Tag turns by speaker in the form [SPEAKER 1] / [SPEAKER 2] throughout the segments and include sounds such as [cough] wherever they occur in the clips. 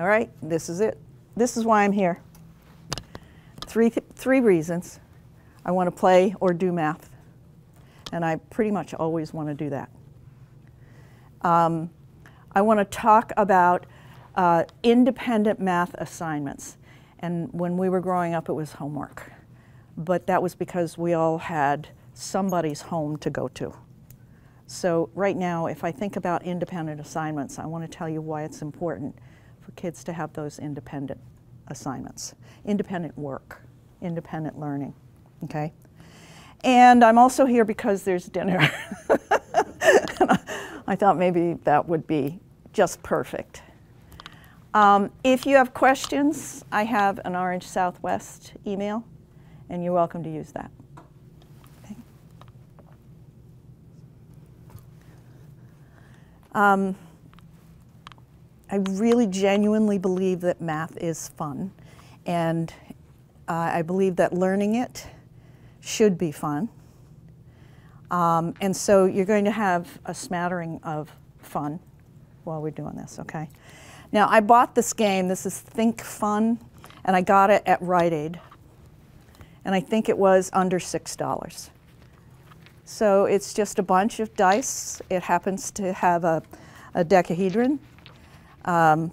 [SPEAKER 1] All right, this is it. This is why I'm here. Three, th three reasons. I want to play or do math, and I pretty much always want to do that. Um, I want to talk about uh, independent math assignments. And when we were growing up, it was homework. But that was because we all had somebody's home to go to. So right now, if I think about independent assignments, I want to tell you why it's important for kids to have those independent assignments, independent work, independent learning, okay? And I'm also here because there's dinner. [laughs] I thought maybe that would be just perfect. Um, if you have questions, I have an Orange Southwest email, and you're welcome to use that. Okay. Um, I really genuinely believe that math is fun, and uh, I believe that learning it should be fun. Um, and so you're going to have a smattering of fun while we're doing this, okay? Now, I bought this game. This is Think Fun, and I got it at Rite Aid. And I think it was under $6. So it's just a bunch of dice. It happens to have a, a decahedron um,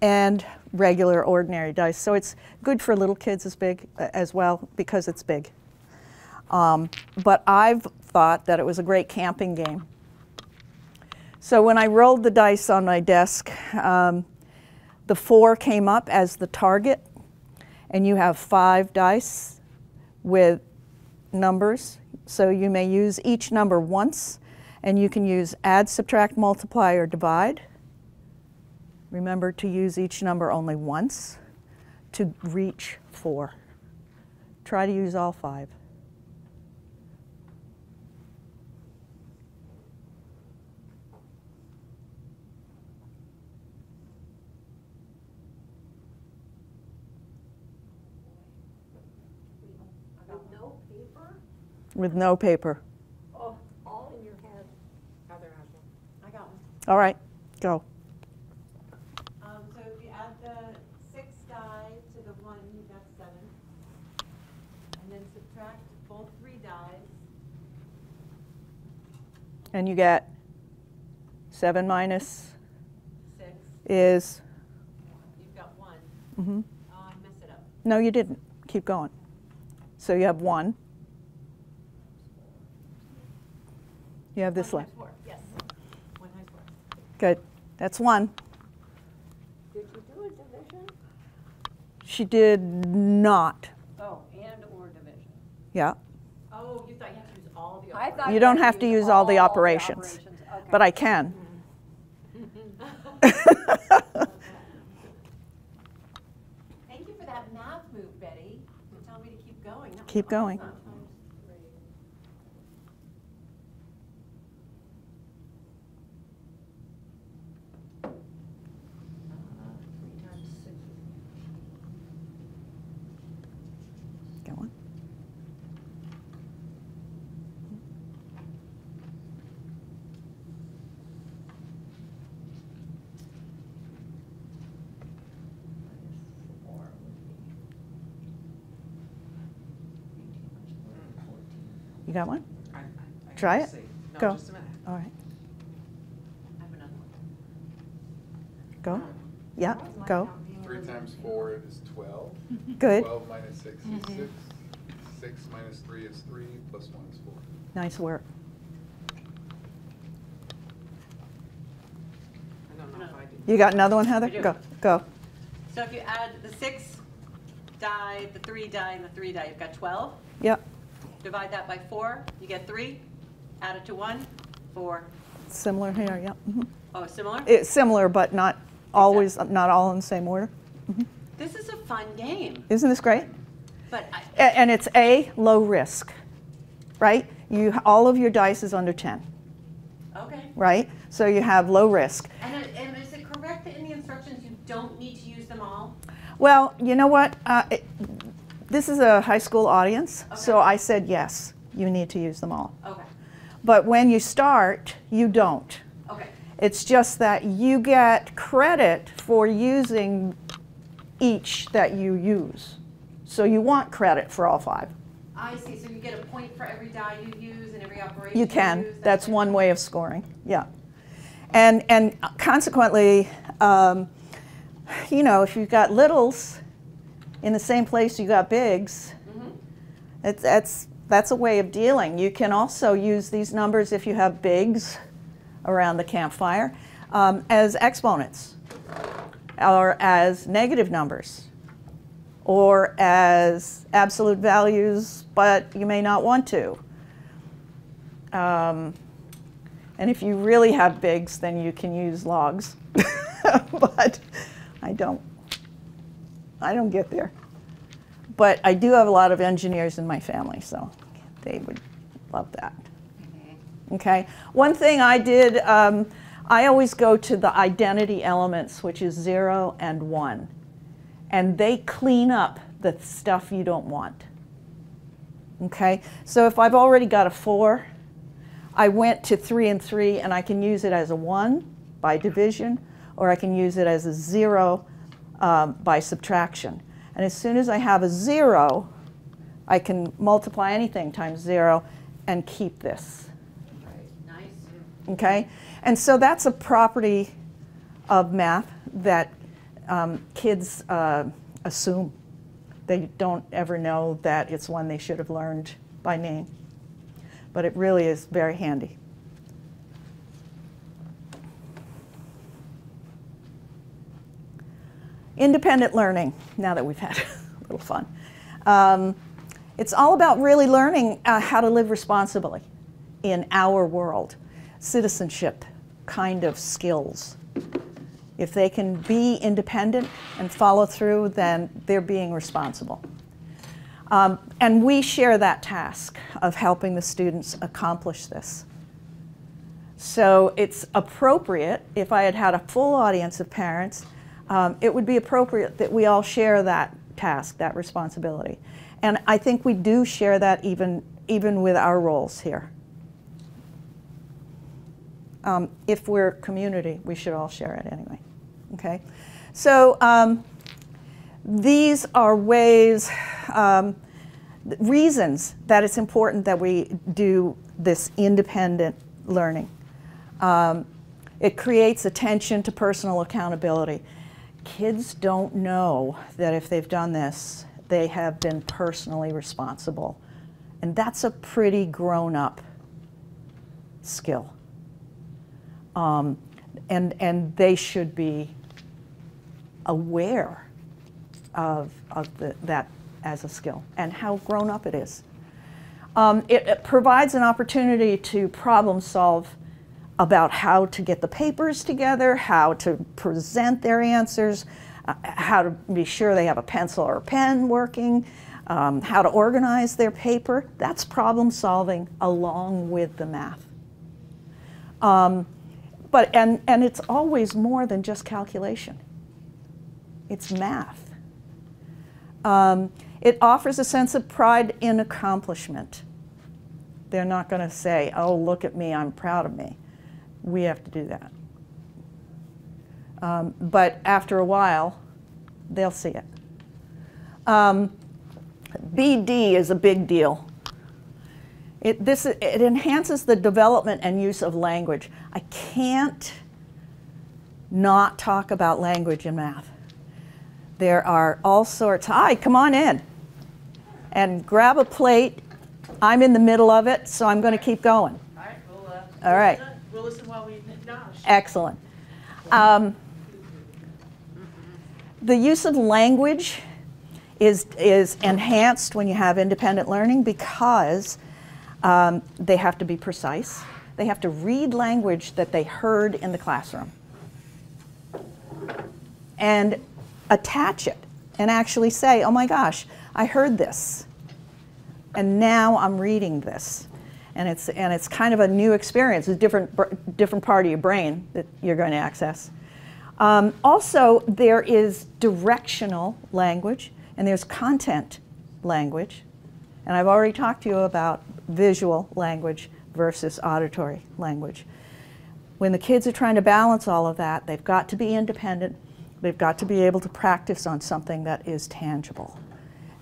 [SPEAKER 1] and regular, ordinary dice. So it's good for little kids as big as well because it's big. Um, but I've thought that it was a great camping game. So when I rolled the dice on my desk, um, the four came up as the target, and you have five dice with numbers. So you may use each number once, and you can use add, subtract, multiply, or divide. Remember to use each number only once to reach four. Try to use all five. with no paper.
[SPEAKER 2] Oh, all in your head. Heather has one. I got one.
[SPEAKER 1] All right, go.
[SPEAKER 2] Um, so if you add the six die to the one, you got seven. And then subtract both three dies.
[SPEAKER 1] And you get 7 minus
[SPEAKER 2] Six.
[SPEAKER 1] is,
[SPEAKER 2] You've got one.
[SPEAKER 1] Mm -hmm.
[SPEAKER 2] Oh, I messed it up.
[SPEAKER 1] no, you didn't. Keep going. So you have 1. You have this
[SPEAKER 2] One
[SPEAKER 1] left.
[SPEAKER 2] four, yes. One times four.
[SPEAKER 1] Good. That's 1.
[SPEAKER 2] Did you do a division?
[SPEAKER 1] She did not.
[SPEAKER 2] Oh, and or division.
[SPEAKER 1] Yeah.
[SPEAKER 2] Oh, you thought you had to use all the
[SPEAKER 3] I
[SPEAKER 2] operations.
[SPEAKER 3] thought
[SPEAKER 1] You don't
[SPEAKER 3] had
[SPEAKER 1] have to use all the operations.
[SPEAKER 3] operations. Okay.
[SPEAKER 1] But I can. [laughs] [laughs]
[SPEAKER 2] Thank you for that math move, Betty. You tell me to keep going. That
[SPEAKER 1] Keep going.
[SPEAKER 2] awesome.
[SPEAKER 3] Three times six.
[SPEAKER 1] Go on.
[SPEAKER 3] minus four would be eighteen minus four, fourteen.
[SPEAKER 1] You got one?
[SPEAKER 4] I- I- I
[SPEAKER 1] Try it.
[SPEAKER 4] No,
[SPEAKER 1] Go.
[SPEAKER 4] just a minute.
[SPEAKER 1] All right.
[SPEAKER 2] I have another one.
[SPEAKER 1] Go. Um, yeah, go.
[SPEAKER 5] Three times four is twelve. [laughs]
[SPEAKER 1] Good.
[SPEAKER 5] Twelve minus six is mm-hmm. six. Six minus three is three, plus one is four.
[SPEAKER 1] Nice work.
[SPEAKER 4] I don't know if I did.
[SPEAKER 1] You got another one, Heather? Go. Go.
[SPEAKER 2] So if you add the six die, the three die, and the three die, you've got 12.
[SPEAKER 1] Yep.
[SPEAKER 2] Divide that by four, you get three. Add it to one, four.
[SPEAKER 1] Similar here, yep. mhm.
[SPEAKER 2] Oh, similar?
[SPEAKER 1] It's similar, but not always, not all in the same order.
[SPEAKER 2] This is a fun game,
[SPEAKER 1] Isn't this great?
[SPEAKER 2] but I,
[SPEAKER 1] And it's A, low risk, right? You, all of your dice is under 10,
[SPEAKER 2] okay.
[SPEAKER 1] right? So you have low risk.
[SPEAKER 2] And, and is it correct that in the instructions you don't need to use them all?
[SPEAKER 1] Well, you know what? Uh, it, this is a high school audience, so I said yes, you need to use them all.
[SPEAKER 2] Okay,
[SPEAKER 1] But when you start, you don't.
[SPEAKER 2] okay.
[SPEAKER 1] It's just that you get credit for using each that you use. So you want credit for all five.
[SPEAKER 2] I see, so you get a point for every die you use and every operation
[SPEAKER 1] You
[SPEAKER 2] you
[SPEAKER 1] can.
[SPEAKER 2] use?
[SPEAKER 1] That's one way of scoring. Yeah. And and consequently, um, you know, if you've got littles in the same place you got bigs,
[SPEAKER 2] Mhm.
[SPEAKER 1] it's, that's that's a way of dealing. You can also use these numbers if you have bigs around the campfire um, as exponents or as negative numbers or as absolute values, but you may not want to. Um, and if you really have bigs, then you can use logs. [laughs] but I don't. I don't get there. But I do have a lot of engineers in my family, so they would love that. Okay. One thing I did, um, I always go to the identity elements, which is zero and one, and they clean up the stuff you don't want. Okay. So if I've already got a four, I went to three and three, and I can use it as a one by division, or I can use it as a zero um, by subtraction. And as soon as I have a zero, I can multiply anything times zero and keep this. Okay? And so that's a property of math that um, kids uh, assume. They don't ever know that it's one they should have learned by name. But it really is very handy. Independent learning, now that we've had [laughs] a little fun. Um, it's all about really learning uh, how to live responsibly in our world. Citizenship kind of skills. If they can be independent and follow through, then they're being responsible. Um, and we share that task of helping the students accomplish this. So it's appropriate, if I had had a full audience of parents, um, it would be appropriate that we all share that task, that responsibility. And I think we do share that even, even with our roles here. Um, if we're community, we should all share it anyway. Okay? So um, these are ways, um, reasons that it's important that we do this independent learning. Um, it creates attention to personal accountability. Kids don't know that if they've done this, they have been personally responsible. And that's a pretty grown up skill. Um, and, and they should be aware of, of the, that as a skill and how grown up it is. Um, it, it provides an opportunity to problem solve about how to get the papers together, how to present their answers, uh, how to be sure they have a pencil or a pen working, um, how to organize their paper. That's problem solving along with the math. Um, but and, and it's always more than just calculation. It's math. Um, it offers a sense of pride in accomplishment. They're not going to say, oh, look at me, I'm proud of me. We have to do that. Um, but after a while, they'll see it. Um, BD is a big deal. It, this, it enhances the development and use of language. I can't not talk about language in math. There are all sorts. Hi, come on in. And grab a plate. I'm in the middle of it, so I'm going to keep going.
[SPEAKER 4] All right, we'll, listen while we acknowledge.
[SPEAKER 1] Excellent. Um, the use of language is, is enhanced when you have independent learning because um, they have to be precise. They have to read language that they heard in the classroom and attach it and actually say, oh my gosh, I heard this. And now I'm reading this. And it's, and it's kind of a new experience, a different, different part of your brain that you're going to access. Um, also, there is directional language and there's content language. And I've already talked to you about visual language versus auditory language. When the kids are trying to balance all of that, they've got to be independent. They've got to be able to practice on something that is tangible.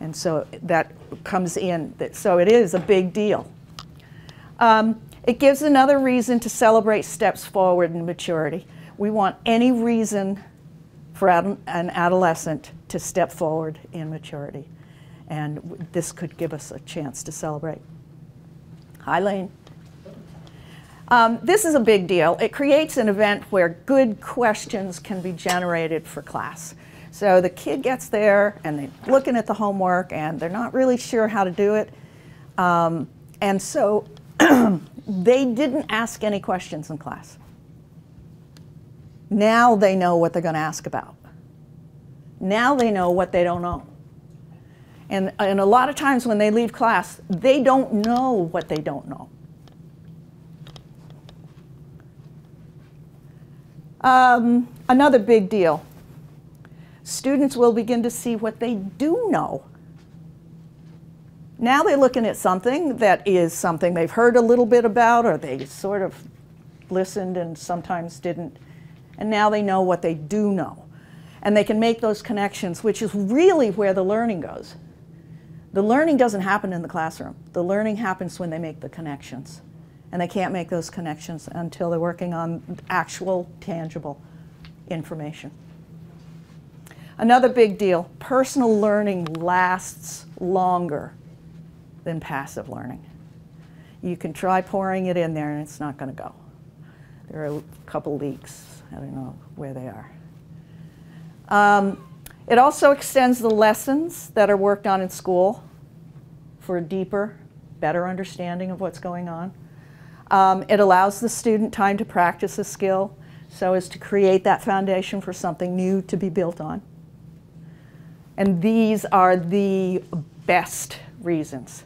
[SPEAKER 1] And so that comes in. So it is a big deal. Um, it gives another reason to celebrate steps forward in maturity. We want any reason for an adolescent to step forward in maturity. And this could give us a chance to celebrate. Hi, Lane. Um, this is a big deal. It creates an event where good questions can be generated for class. So the kid gets there and they're looking at the homework and they're not really sure how to do it. Um, and so [clears throat] they didn't ask any questions in class. Now they know what they're going to ask about. Now they know what they don't know. And, and a lot of times when they leave class, they don't know what they don't know. Um, another big deal students will begin to see what they do know. Now they're looking at something that is something they've heard a little bit about or they sort of listened and sometimes didn't. And now they know what they do know. And they can make those connections, which is really where the learning goes. The learning doesn't happen in the classroom. The learning happens when they make the connections. And they can't make those connections until they're working on actual, tangible information. Another big deal personal learning lasts longer than passive learning. You can try pouring it in there and it's not going to go. There are a couple leaks. I don't know where they are. Um, it also extends the lessons that are worked on in school for a deeper, better understanding of what's going on. Um, it allows the student time to practice a skill so as to create that foundation for something new to be built on. And these are the best reasons.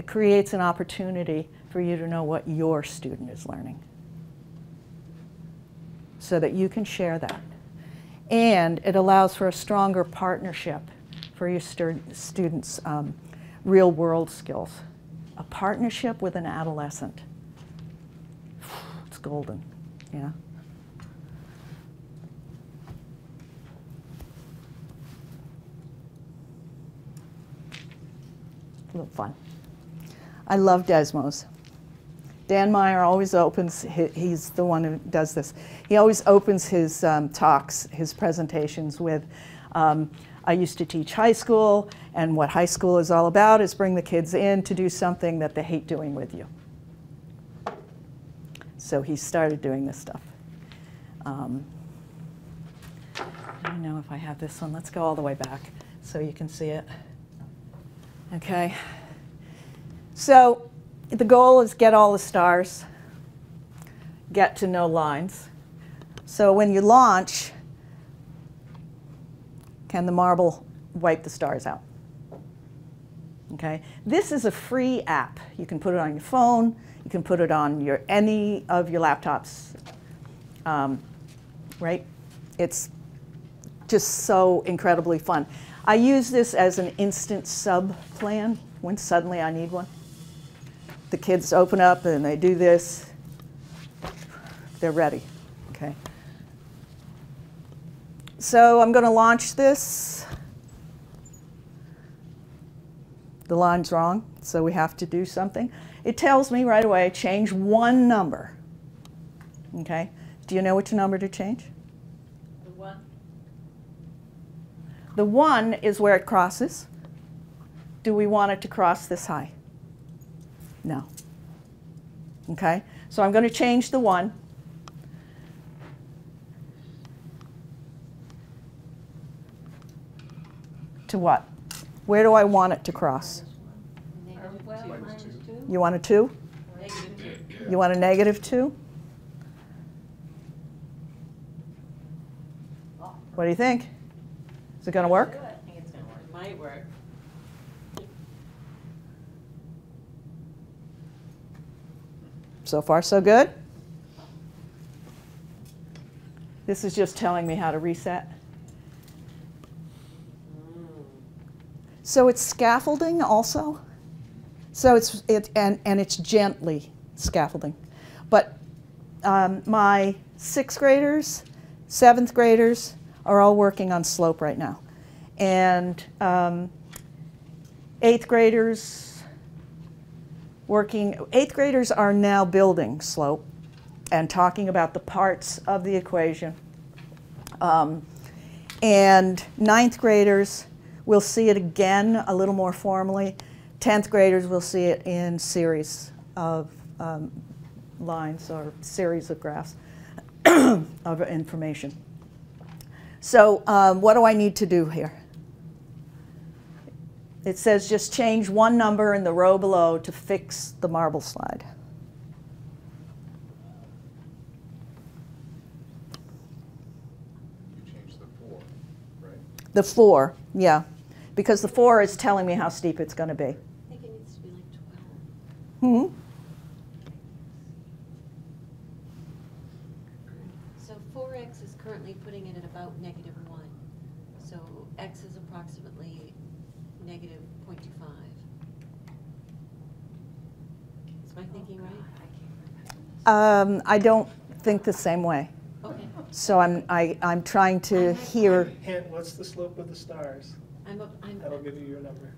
[SPEAKER 1] It creates an opportunity for you to know what your student is learning so that you can share that. And it allows for a stronger partnership for your stu- students' um, real world skills. A partnership with an adolescent. It's golden, yeah. A little fun. I love Desmos. Dan Meyer always opens, he- he's the one who does this. He always opens his um, talks, his presentations with, um, I used to teach high school, and what high school is all about is bring the kids in to do something that they hate doing with you. So he started doing this stuff. Um, I don't know if I have this one. Let's go all the way back so you can see it. Okay. So the goal is get all the stars, get to no lines. So when you launch, can the marble wipe the stars out? Okay. This is a free app. You can put it on your phone. You can put it on your any of your laptops. Um, right? It's just so incredibly fun. I use this as an instant sub plan when suddenly I need one. The kids open up and they do this, they're ready. Okay. So I'm going to launch this. The line's wrong, so we have to do something. It tells me right away change one number. Okay? Do you know which number to change?
[SPEAKER 4] The one,
[SPEAKER 1] The one is where it crosses. Do we want it to cross this high? No. Okay? So I'm going to change the one. To what? Where do I want it to cross? You want a 2?
[SPEAKER 4] negative two.
[SPEAKER 1] You want a negative 2? What do you think? Is it going to work?
[SPEAKER 4] I think it's gonna work. Might work.
[SPEAKER 1] So far, so good? This is just telling me how to reset. So it's scaffolding also. So it's it and and it's gently scaffolding, but um, my sixth graders, seventh graders are all working on slope right now. And um, eighth graders working, eighth graders are now building slope and talking about the parts of the equation. Um, and ninth graders will see it again a little more formally. Tenth graders will see it in series of um, lines or series of graphs [clears throat] of information. So um, what do I need to do here? It says just change one number in the row below to fix the marble slide.
[SPEAKER 5] You changed the four, right?
[SPEAKER 1] The four, yeah, because the four is telling me how steep it's going to be.
[SPEAKER 2] I think it needs to be like twelve.
[SPEAKER 1] Hmm?
[SPEAKER 2] So four X is currently putting it at about negative one. So X is approximately negative point two five. Is my thinking right?
[SPEAKER 1] Um, I don't think the same way.
[SPEAKER 2] Okay,
[SPEAKER 1] So I'm, I, I'm trying to hear,
[SPEAKER 6] Hint, what's the slope of the stars?
[SPEAKER 2] I'm, up- I'm,
[SPEAKER 6] That'll give you your number.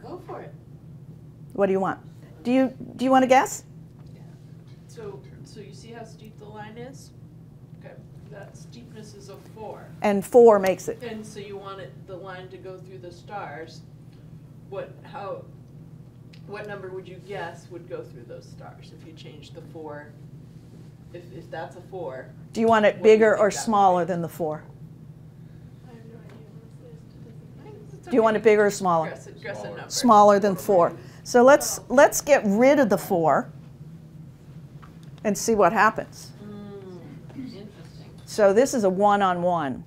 [SPEAKER 2] go for it.
[SPEAKER 1] what do you want? Do you, do you want to guess? Yeah.
[SPEAKER 7] So, so you see how steep the line is? Okay, that steepness is a four.
[SPEAKER 1] And four makes it.
[SPEAKER 7] And so you want it, the line to go through the stars. What, how, what number would you guess would go through those stars if you changed the four? If, if that's a four?
[SPEAKER 1] Do you want it
[SPEAKER 7] What do you
[SPEAKER 1] bigger or smaller than the four?
[SPEAKER 7] I have no idea.
[SPEAKER 1] Do you want it bigger or smaller?
[SPEAKER 7] Guess, a- guess
[SPEAKER 5] Smaller.
[SPEAKER 7] number.
[SPEAKER 1] Smaller than four. So let's, let's get rid of the four and see what happens.
[SPEAKER 2] Mm,
[SPEAKER 1] So this is a one-on-one.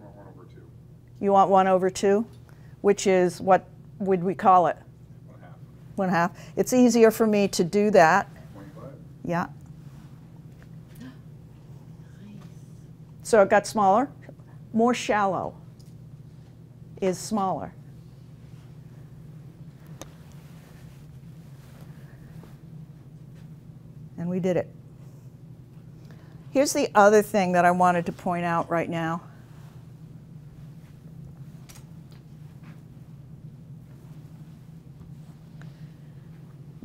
[SPEAKER 5] Or one
[SPEAKER 1] You want one over two, which is, what would we call it?
[SPEAKER 5] one half,
[SPEAKER 1] One half. It's easier for me to do that,
[SPEAKER 5] twenty-five.
[SPEAKER 1] yeah. So it got smaller. More shallow is smaller. And we did it. Here's the other thing that I wanted to point out right now.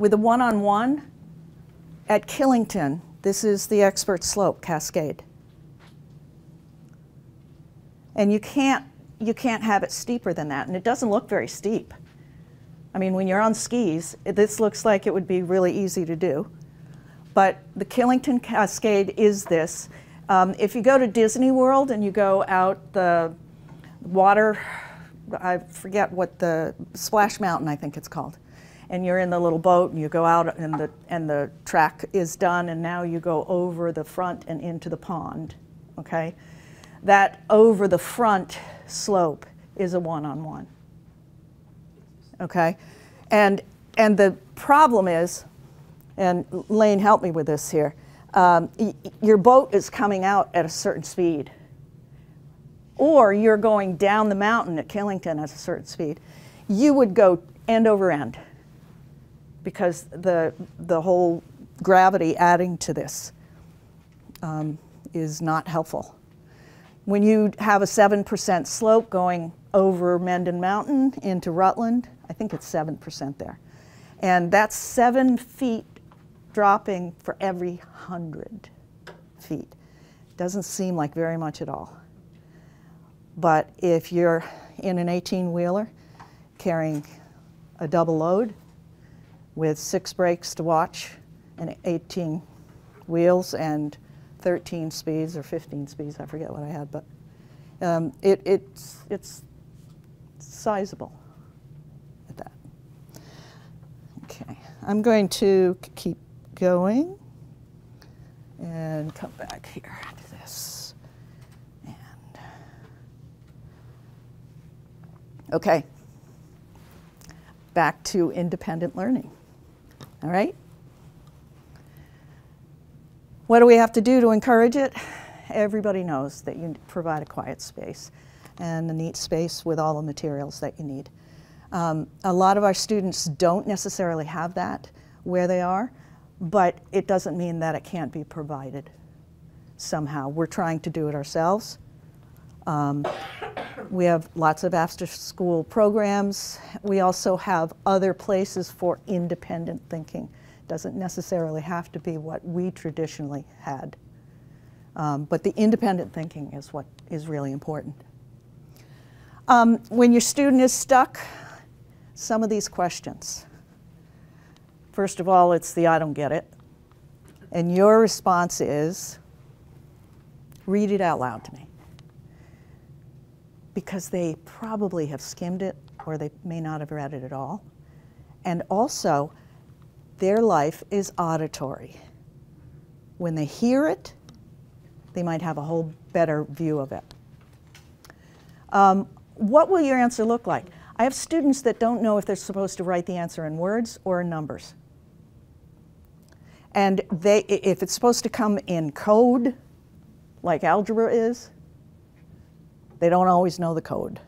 [SPEAKER 1] With a one-on-one, at Killington, this is the expert slope cascade. And you can't, you can't have it steeper than that, and it doesn't look very steep. I mean, when you're on skis, this looks like it would be really easy to do. But the Killington Cascade is this. Um, if you go to Disney World and you go out the water, I forget what the Splash Mountain, I think it's called, and you're in the little boat and you go out and the and the track is done and now you go over the front and into the pond. Okay, that over the front slope is a one-on-one. Okay, and and the problem is and Lane, help me with this here. Um, your boat is coming out at a certain speed, or you're going down the mountain at Killington at a certain speed. You would go end over end because the the whole gravity adding to this um, is not helpful. When you have a seven percent slope going over Mendon Mountain into Rutland, I think it's seven percent there, and that's seven feet dropping for every hundred feet. Doesn't seem like very much at all. But if you're in an 18 wheeler carrying a double load with six brakes to watch and 18 wheels and 13 speeds or 15 speeds, I forget what I had, but um, it, it's, it's sizable at that. Okay, I'm going to keep going and come back here to this. And okay, back to independent learning. All right? What do we have to do to encourage it? Everybody knows that you provide a quiet space and a neat space with all the materials that you need. Um, a lot of our students don't necessarily have that where they are, but it doesn't mean that it can't be provided somehow. We're trying to do it ourselves. Um, we have lots of after school programs. We also have other places for independent thinking. Doesn't necessarily have to be what we traditionally had. Um, but the independent thinking is what is really important. Um, when your student is stuck, some of these questions. First of all, it's the I don't get it. And your response is read it out loud to me. Because they probably have skimmed it or they may not have read it at all. And also, their life is auditory. When they hear it, they might have a whole better view of it. Um, what will your answer look like? I have students that don't know if they're supposed to write the answer in words or in numbers. And they, if it's supposed to come in code, like algebra is, they don't always know the code.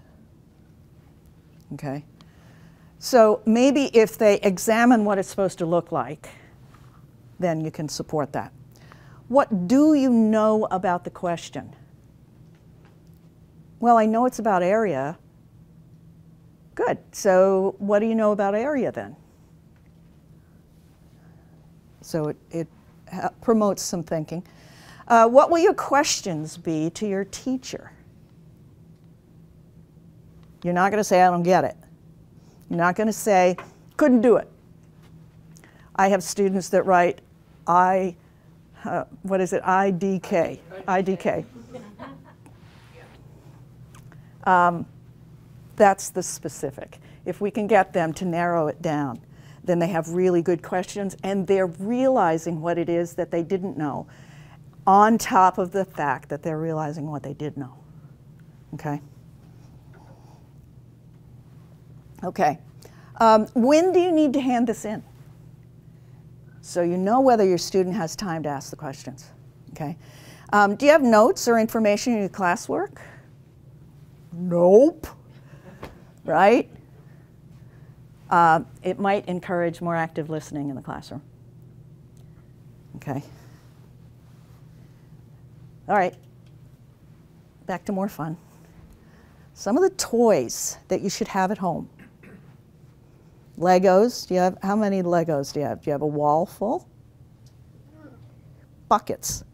[SPEAKER 1] Okay? So maybe if they examine what it's supposed to look like, then you can support that. What do you know about the question? Well, I know it's about area. Good. So what do you know about area then? So it, it promotes some thinking. Uh, what will your questions be to your teacher? You're not going to say, I don't get it. You're not going to say, couldn't do it. I have students that write, I, uh, what is it, IDK, IDK. [laughs] Um, that's the specific. If we can get them to narrow it down, then they have really good questions and they're realizing what it is that they didn't know on top of the fact that they're realizing what they did know. Okay? Okay. Um, when do you need to hand this in? So you know whether your student has time to ask the questions. Okay. Um, do you have notes or information in your classwork? Nope. right? Uh, it might encourage more active listening in the classroom. Okay. All right. Back to more fun. Some of the toys that you should have at home. Legos. Do you have how many Legos do you have? Do you have a wall full? Buckets.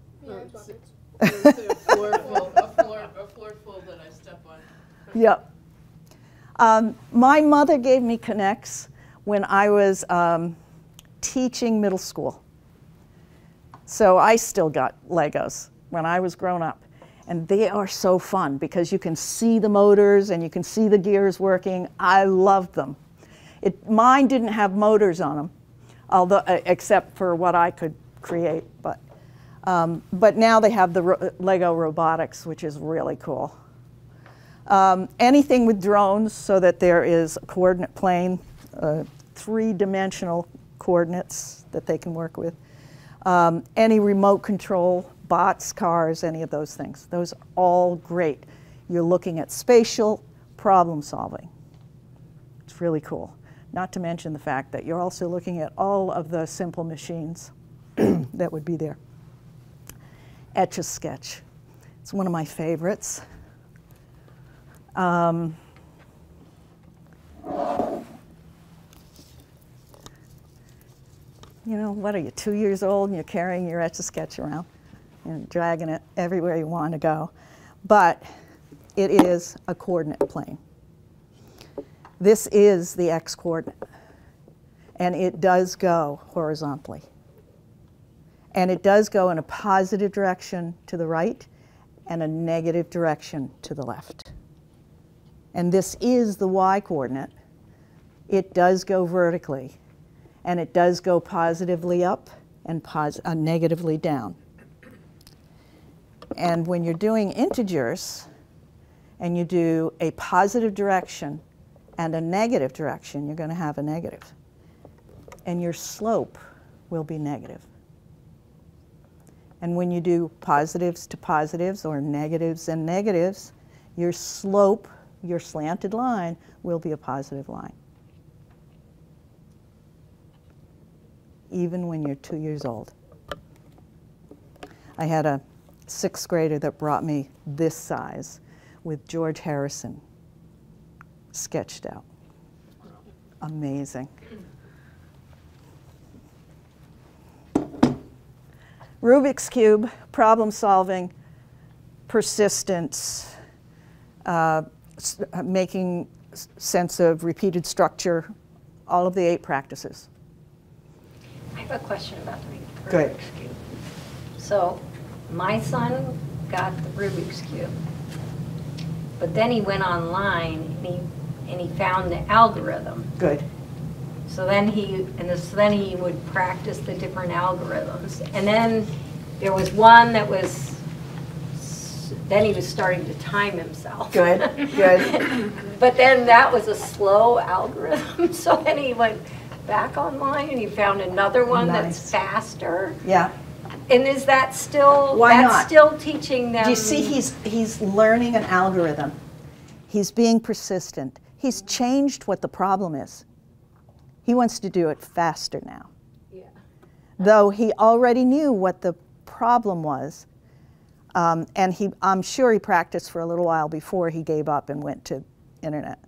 [SPEAKER 7] a floor full, a floor, a floor full that I step on.
[SPEAKER 1] Yep. Um, my mother gave me K'NEX when I was um, teaching middle school. So I still got Legos when I was grown up. And they are so fun because you can see the motors and you can see the gears working. I love them. It, mine didn't have motors on them, although, uh, except for what I could create. But, um, but now they have the ro Lego robotics, which is really cool. Um, anything with drones so that there is a coordinate plane, uh, three-dimensional coordinates that they can work with. Um, any remote control, bots, cars, any of those things. Those are all great. You're looking at spatial problem solving. It's really cool. Not to mention the fact that you're also looking at all of the simple machines [clears throat] that would be there. Etch-a-Sketch. It's one of my favorites. Um, you know, what are you, two years old and you're carrying your Etch-a-Sketch around and dragging it everywhere you want to go. But it is a coordinate plane. This is the x coordinate, and it does go horizontally. And it does go in a positive direction to the right and a negative direction to the left. And this is the y coordinate. It does go vertically, and it does go positively up and pos uh, negatively down. And when you're doing integers, and you do a positive direction and a negative direction, you're going to have a negative. And your slope will be negative. And when you do positives to positives or negatives and negatives, your slope your slanted line will be a positive line. Even when you're two years old. I had a sixth grader that brought me this size with George Harrison sketched out. Amazing. Rubik's Cube, problem solving, persistence, uh, uh, making sense of repeated structure, all of the eight practices.
[SPEAKER 8] I have a question about the
[SPEAKER 1] Go ahead.
[SPEAKER 8] Rubik's Cube. So, my son got the Rubik's Cube, but then he went online and he, and he found the algorithm.
[SPEAKER 1] Good.
[SPEAKER 8] So then he, and this, then he would practice the different algorithms. And then there was one that was, then he was starting to time himself.
[SPEAKER 1] Good, good. [laughs]
[SPEAKER 8] But then that was a slow algorithm, [laughs] so then he went back online and he found another one
[SPEAKER 1] Nice.
[SPEAKER 8] that's faster.
[SPEAKER 1] Yeah.
[SPEAKER 8] And is that still,
[SPEAKER 1] Why
[SPEAKER 8] that's
[SPEAKER 1] not?
[SPEAKER 8] still teaching them?
[SPEAKER 1] Do you see he's, he's learning an algorithm? He's being persistent. He's changed what the problem is. He wants to do it faster now.
[SPEAKER 8] Yeah.
[SPEAKER 1] though he already knew what the problem was. Um, and he, I'm sure he practiced for a little while before he gave up and went to internet.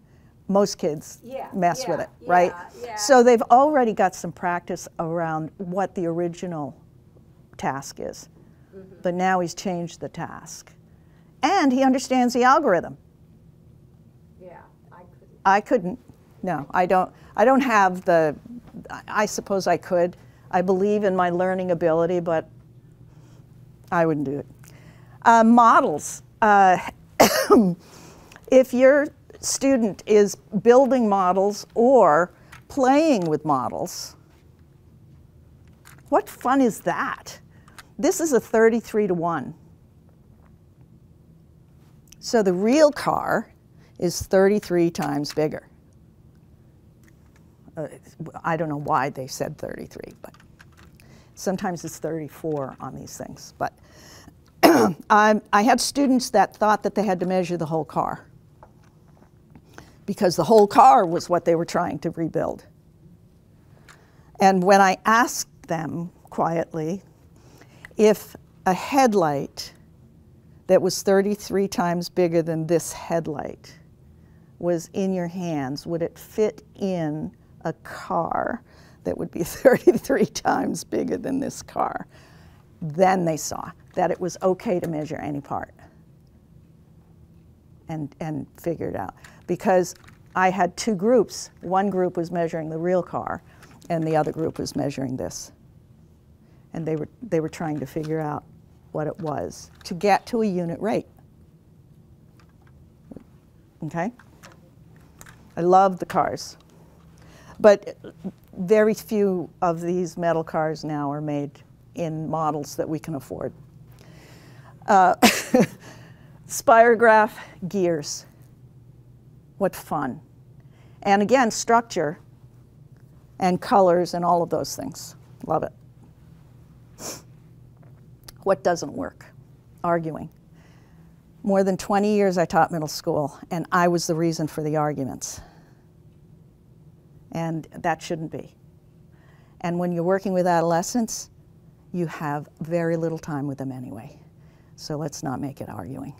[SPEAKER 1] Most kids
[SPEAKER 8] Yeah,
[SPEAKER 1] mess with
[SPEAKER 8] yeah,
[SPEAKER 1] it, right?
[SPEAKER 8] yeah, yeah.
[SPEAKER 1] So they've already got some practice around what the original task is.
[SPEAKER 8] Mm-hmm.
[SPEAKER 1] But now he's changed the task. And he understands the algorithm.
[SPEAKER 8] I couldn't.
[SPEAKER 1] No, I don't. I don't have the. I- I suppose I could. I believe in my learning ability, but I wouldn't do it. Uh, models. Uh, [coughs] if your student is building models or playing with models, what fun is that? This is a 33 to 1. So the real car is 33 times bigger. Uh, I don't know why they said 33, but sometimes it's 34 on these things. But [clears throat] I, I had students that thought that they had to measure the whole car because the whole car was what they were trying to rebuild. And when I asked them quietly if a headlight that was 33 times bigger than this headlight was in your hands, would it fit in a car that would be [laughs] 33 times bigger than this car? Then they saw that it was okay to measure any part and, and figure it out. Because I had two groups. One group was measuring the real car, and the other group was measuring this. And they were, they were trying to figure out what it was to get to a unit rate. Okay? I love the cars. But very few of these metal cars now are made in models that we can afford. Uh, [laughs] Spirograph gears. What fun. And again, structure and colors and all of those things. Love it. What doesn't work? Arguing. More than 20 years I taught middle school, and I was the reason for the arguments. And that shouldn't be. And when you're working with adolescents, you have very little time with them anyway. So let's not make it arguing.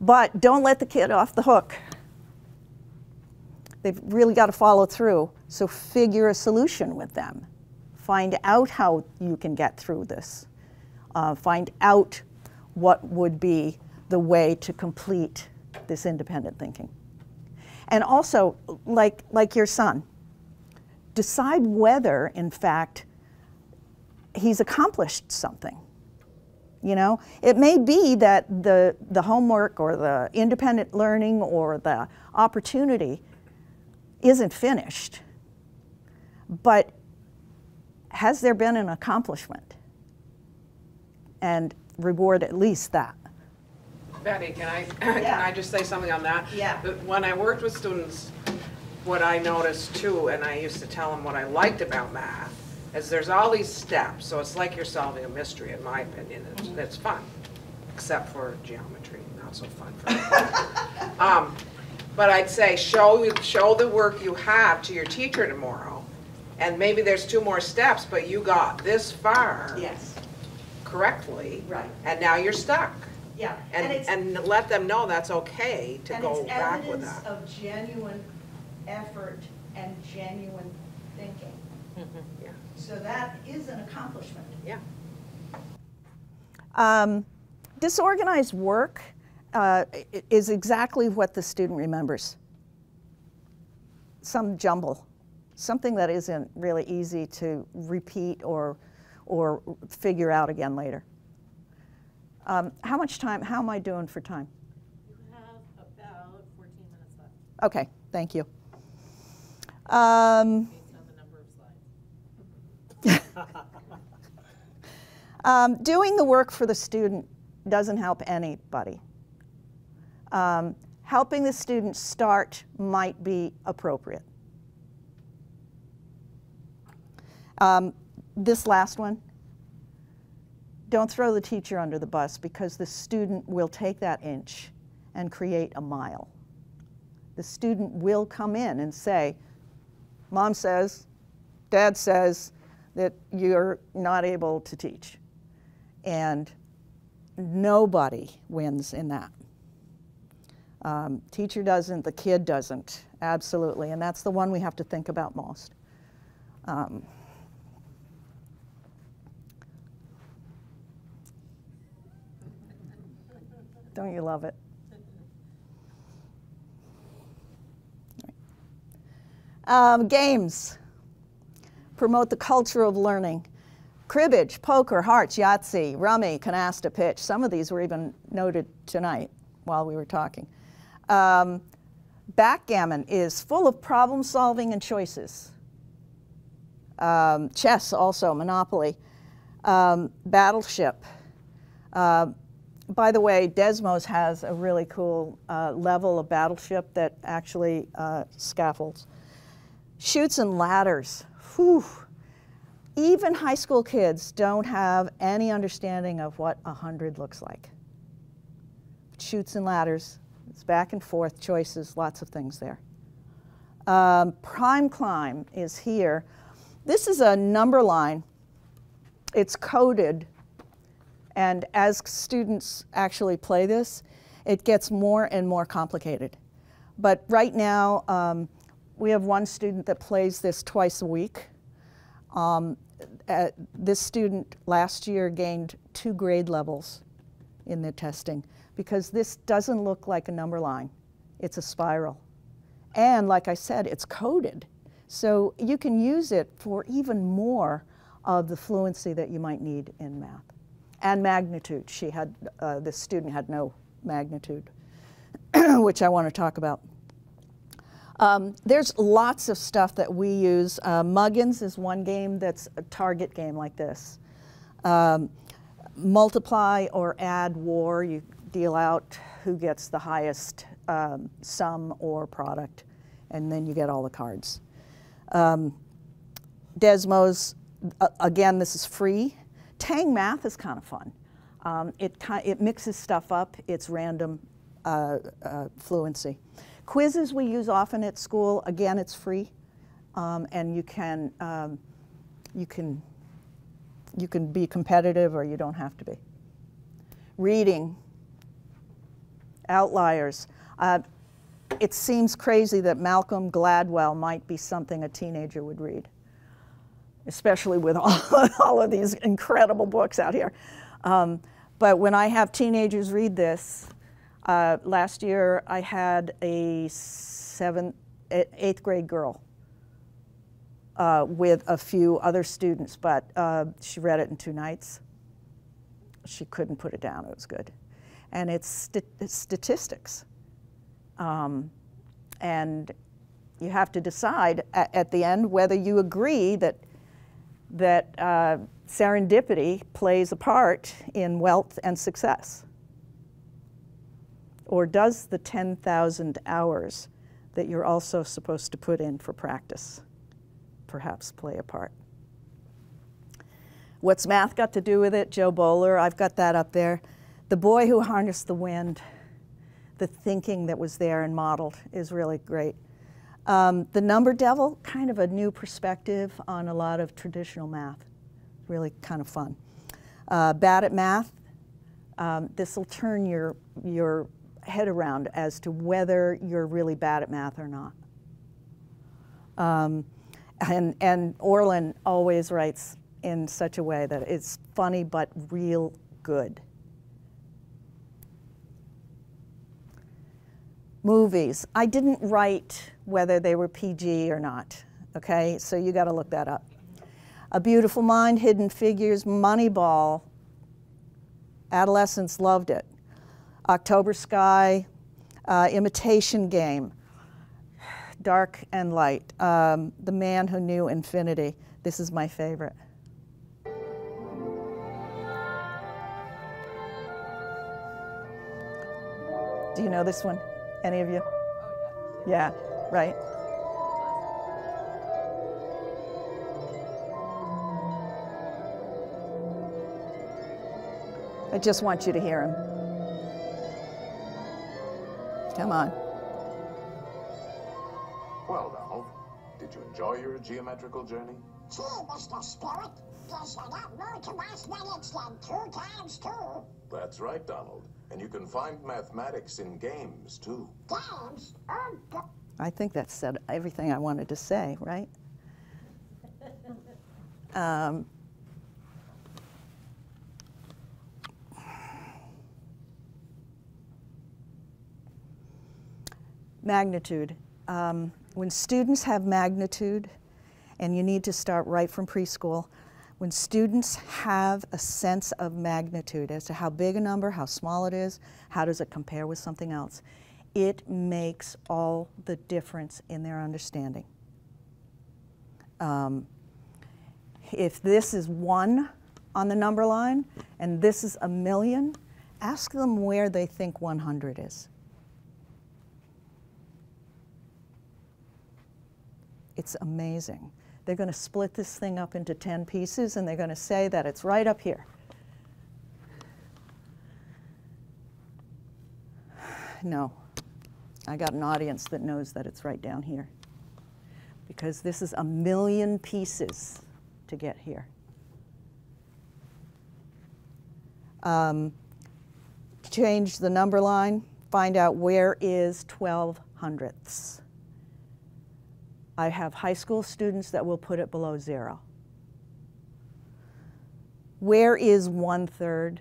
[SPEAKER 1] But don't let the kid off the hook. They've really got to follow through. So figure a solution with them. Find out how you can get through this. Uh, find out what would be the way to complete this independent thinking. And also, like, like your son, decide whether, in fact, he's accomplished something. You know, it may be that the, the homework or the independent learning or the opportunity isn't finished, but has there been an accomplishment? And reward at least that.
[SPEAKER 9] Betty, can I, [coughs] can
[SPEAKER 1] Yeah.
[SPEAKER 9] I just say something on that?
[SPEAKER 1] Yeah.
[SPEAKER 9] When I worked with students, what I noticed too, and I used to tell them what I liked about math, is there's all these steps, so it's like you're solving a mystery, in my opinion, it's, it's fun. except for geometry, not so fun for [laughs] me. Um, But I'd say, show, show the work you have to your teacher tomorrow, and maybe there's two more steps, but you got this far
[SPEAKER 1] Yes,
[SPEAKER 9] correctly,
[SPEAKER 1] right,
[SPEAKER 9] and now you're stuck.
[SPEAKER 1] yeah.
[SPEAKER 9] And,
[SPEAKER 1] it's-
[SPEAKER 9] and let them know that's okay to go back with that.
[SPEAKER 1] And evidence
[SPEAKER 9] that.
[SPEAKER 1] of genuine effort and genuine thinking.
[SPEAKER 9] Yeah.
[SPEAKER 1] So that is an accomplishment.
[SPEAKER 9] Yeah.
[SPEAKER 1] Um, disorganized work uh, is exactly what the student remembers. Some jumble, something that isn't really easy to repeat or, or figure out again later. Um, how much time, how am I doing for time?
[SPEAKER 4] You have about fourteen minutes left,
[SPEAKER 1] Okay, thank you. Um,
[SPEAKER 4] based on the number of slides. [laughs]
[SPEAKER 1] Um, doing the work for the student doesn't help anybody. Um, helping the student start might be appropriate. Um, this last one, don't throw the teacher under the bus because the student will take that inch and create a mile. The student will come in and say, Mom says, Dad says that you're not able to teach. And nobody wins in that. Um, teacher doesn't, the kid doesn't, absolutely. And that's the one we have to think about most. Um, don't you love it? Um, games promote the culture of learning. Cribbage, poker, hearts, Yahtzee, rummy, canasta, pitch. Some of these were even noted tonight while we were talking. Um, backgammon is full of problem solving and choices. Um, chess also, Monopoly. Um, battleship. Uh, by the way, Desmos has a really cool uh, level of battleship that actually uh, scaffolds. Chutes and ladders. Whew. Even high school kids don't have any understanding of what a hundred looks like. Chutes and ladders, it's back and forth choices, lots of things there. Um, prime climb is here. This is a number line. It's coded, and as students actually play this, it gets more and more complicated. But right now, um, we have one student that plays this twice a week. Um, uh, this student last year gained two grade levels in the testing because this doesn't look like a number line. It's a spiral. And like I said, it's coded. So you can use it for even more of the fluency that you might need in math. And magnitude. She had, uh, this student had no magnitude, [clears throat] which I want to talk about. Um, there's lots of stuff that we use. Uh, Muggins is one game that's a target game like this. Um, multiply or add war, you deal out who gets the highest um, sum or product, and then you get all the cards. Um, Desmos, uh, again, this is free. Tang Math is kind of fun. Um, it, it mixes stuff up, it's random uh, uh, fluency. Quizizz we use often at school. Again, it's free, um, and you can um, you can you can be competitive or you don't have to be. Reading. Outliers. Uh, it seems crazy that Malcolm Gladwell might be something a teenager would read, especially with all, [laughs] all of these incredible books out here. Um, but when I have teenagers read this, uh, last year, I had a seventh, eighth grade girl uh, with a few other students, but uh, she read it in two nights. She couldn't put it down. It was good, and it's, st- it's statistics, um, and you have to decide at, at, the end whether you agree that that uh, serendipity plays a part in wealth and success or does the 10,000 hours that you're also supposed to put in for practice perhaps play a part? What's math got to do with it? Jo Boaler, I've got that up there. The Boy Who Harnessed the Wind, the thinking that was there and modeled is really great. Um, the Number Devil, kind of a new perspective on a lot of traditional math. Really kind of fun. Uh, bad at math, um, this will turn your, your head around as to whether you're really bad at math or not. Um, and, and Orlin always writes in such a way that it's funny but real good. Movies. I didn't write whether they were PG or not, okay? So you got to look that up. A Beautiful Mind, Hidden Figures, Moneyball. Adolescents loved it. October Sky, uh, Imitation Game, [sighs] Dark and Light, um, The Man Who Knew Infinity. This is my favorite. Do you know this one? Any of you? Oh, yeah, right. I just want you to hear him. Come on.
[SPEAKER 10] Well, Donald, did you enjoy your geometrical journey?
[SPEAKER 11] Gee, Mr. Spirit, guess I got more to mathematics than two times two.
[SPEAKER 10] That's right, Donald. And you can find mathematics in games, too.
[SPEAKER 11] Games? Oh, God.
[SPEAKER 1] I think that said everything I wanted to say, right? [laughs] Um, magnitude. Um, when students have magnitude, and you need to start right from preschool, when students have a sense of magnitude as to how big a number, how small it is, how does it compare with something else, it makes all the difference in their understanding. Um, if this is one on the number line and this is a million, ask them where they think 100 is. It's amazing. They're going to split this thing up into 10 pieces and they're going to say that it's right up here. No, I got an audience that knows that it's right down here because this is a million pieces to get here. Um, change the number line, find out where is 12 hundredths. I have high school students that will put it below zero. Where is one third?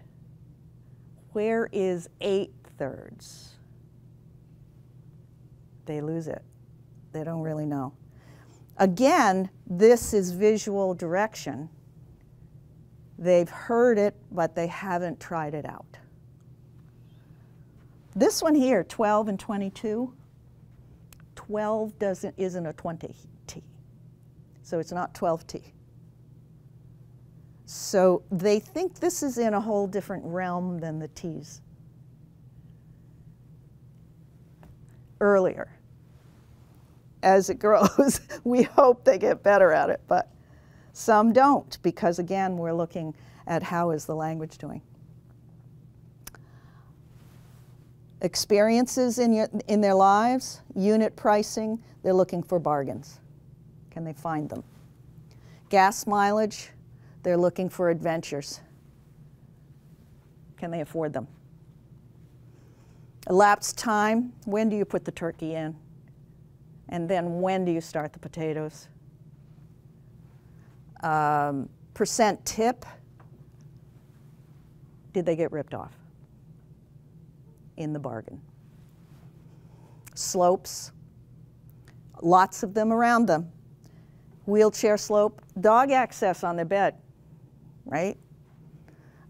[SPEAKER 1] Where is eight thirds? They lose it. They don't really know. Again, this is visual direction. They've heard it, but they haven't tried it out. This one here, 12 and 22, 12 doesn't, isn't a 20T. So it's not 12T. So they think this is in a whole different realm than the T's. Earlier. As it grows, [laughs] we hope they get better at it, but some don't because again, we're looking at how is the language doing. Experiences in, your, in their lives, unit pricing, they're looking for bargains. Can they find them? Gas mileage, they're looking for adventures. Can they afford them? Elapsed time, when do you put the turkey in? And then when do you start the potatoes? Um, percent tip, did they get ripped off? In the bargain. Slopes, lots of them around them. Wheelchair slope, dog access on their bed, right?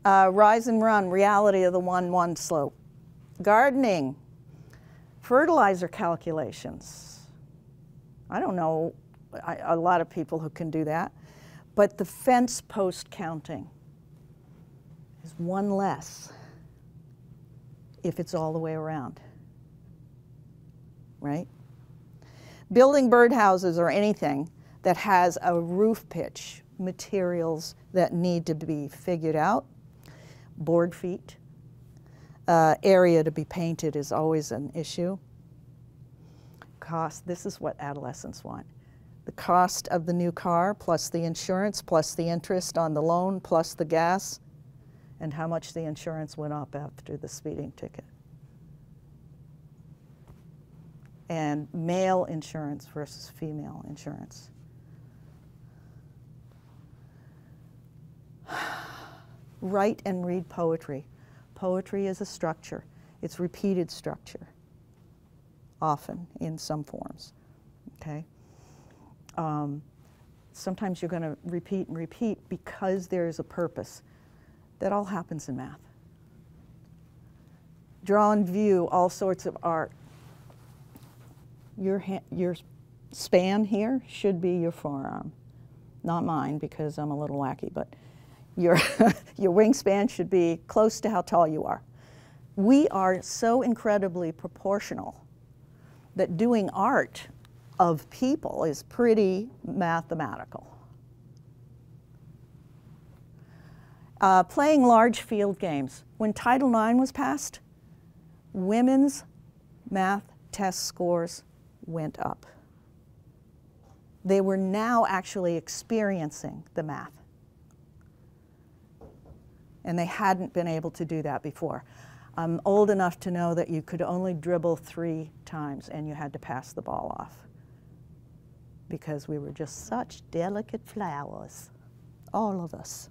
[SPEAKER 1] Uh, rise and run, reality of the 1-1 slope. Gardening, fertilizer calculations. I don't know I, a lot of people who can do that. But the fence post counting is one less if it's all the way around, right? Building birdhouses or anything that has a roof pitch, materials that need to be figured out, board feet, uh, area to be painted is always an issue. Cost, this is what adolescents want. The cost of the new car, plus the insurance, plus the interest on the loan, plus the gas, and how much the insurance went up after the speeding ticket. And male insurance versus female insurance. [sighs] Write and read poetry. Poetry is a structure. It's repeated structure, often in some forms. Okay. Um, sometimes you're going to repeat and repeat because there's a purpose. That all happens in math. Draw and view all sorts of art. Your, your span here should be your forearm, not mine because I'm a little wacky, but your, [laughs] your wingspan should be close to how tall you are. We are so incredibly proportional that doing art of people is pretty mathematical. Uh, playing large field games. When Title IX was passed, women's math test scores went up. They were now actually experiencing the math. And they hadn't been able to do that before. I'm old enough to know that you could only dribble three times and you had to pass the ball off because we were just such delicate flowers, all of us.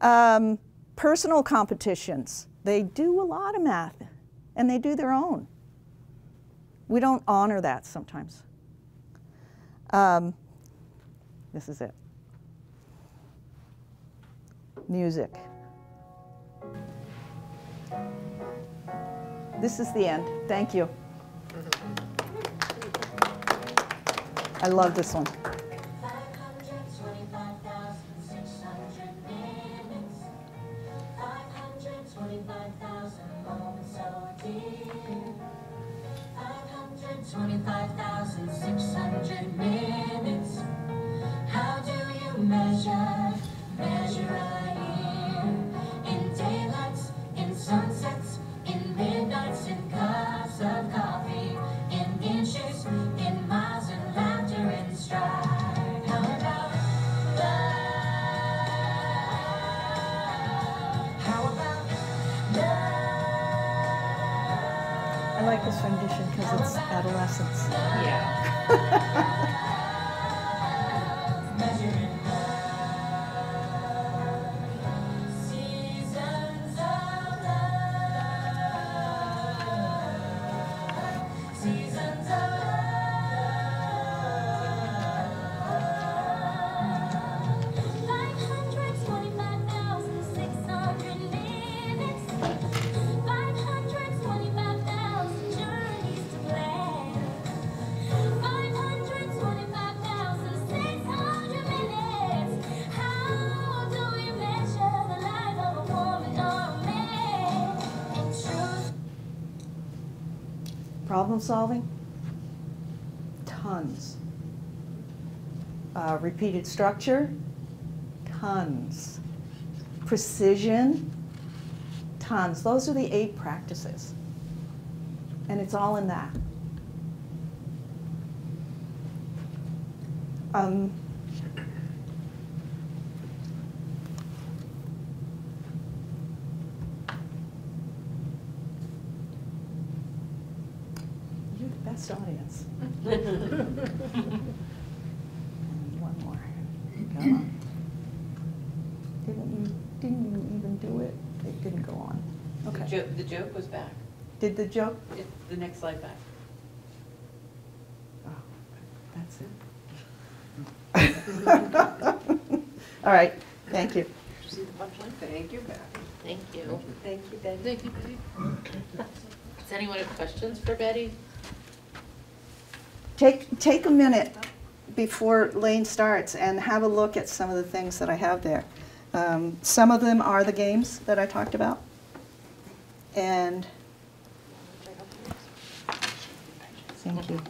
[SPEAKER 1] Um, personal competitions, they do a lot of math and they do their own. We don't honor that sometimes. Um, this is it. Music. This is the end. Thank you. I love this one. Problem solving? Tons. Uh, repeated structure? Tons. Precision? Tons. Those are the eight practices. And it's all in that. Um, you're the best audience. [laughs] And one more. Come on. Didn't you, didn't you even do it? It didn't go on.
[SPEAKER 12] The
[SPEAKER 1] Okay.
[SPEAKER 12] joke, the joke was back.
[SPEAKER 1] Did the joke?
[SPEAKER 12] It's the next slide back.
[SPEAKER 1] Oh, that's it. [laughs] All right, thank you.
[SPEAKER 9] See the punchline? Thank you, Betty.
[SPEAKER 12] Thank you.
[SPEAKER 7] Thank you, Betty.
[SPEAKER 12] Thank you, Betty. [laughs] Does anyone have questions for Betty?
[SPEAKER 1] Take, take a minute before Lane starts and have a look at some of the things that I have there. Um, Some of them are the games that I talked about. And, thank you.